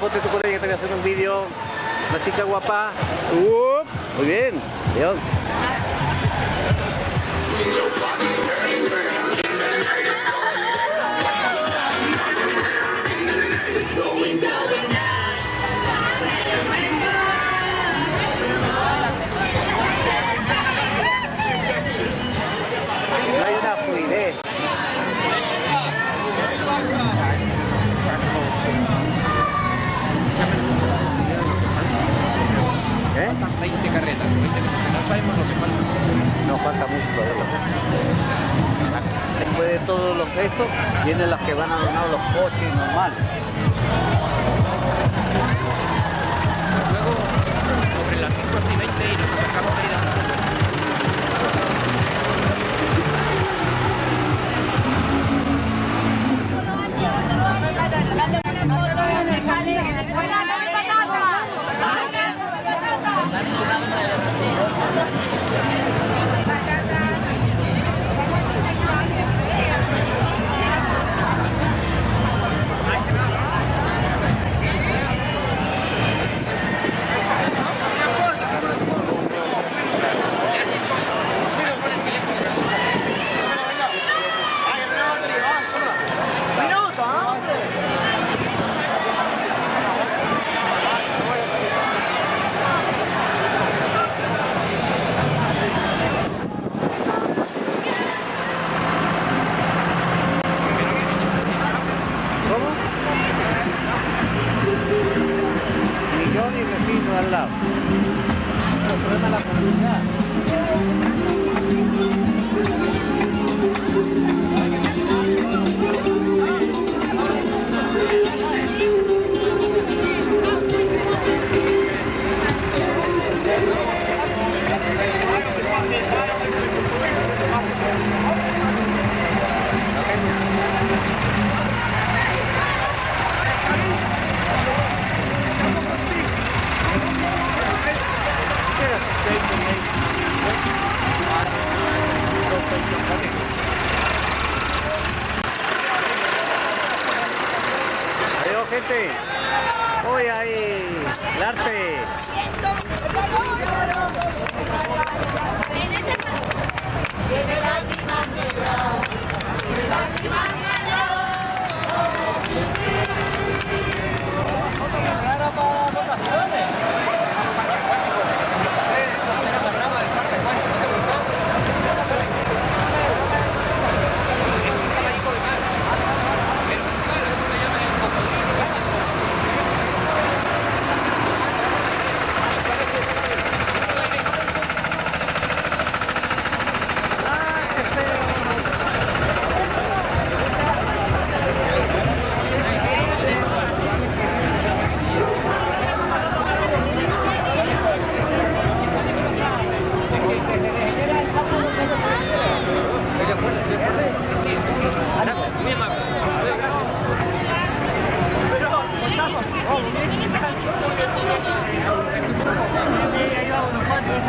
Lore, yo te voy a hacer un vídeo. Una chica guapa. Uh, muy bien. Dios. Sabemos lo que falta. No falta mucho todavía. Después de todos los gestos, vienen las que van a donar los coches normales. Luego, sobre las 5 y 20 y nos acercamos a ir a... Yeah. Gente. Hoy arte.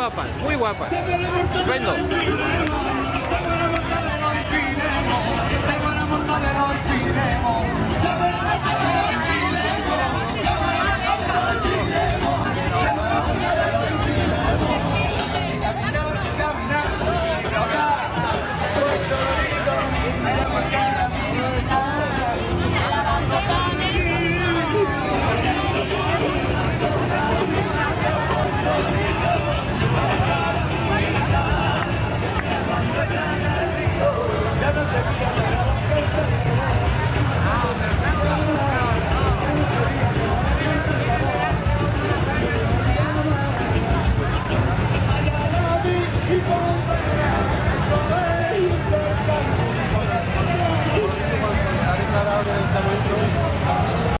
guapa, muy guapa. Estupendo.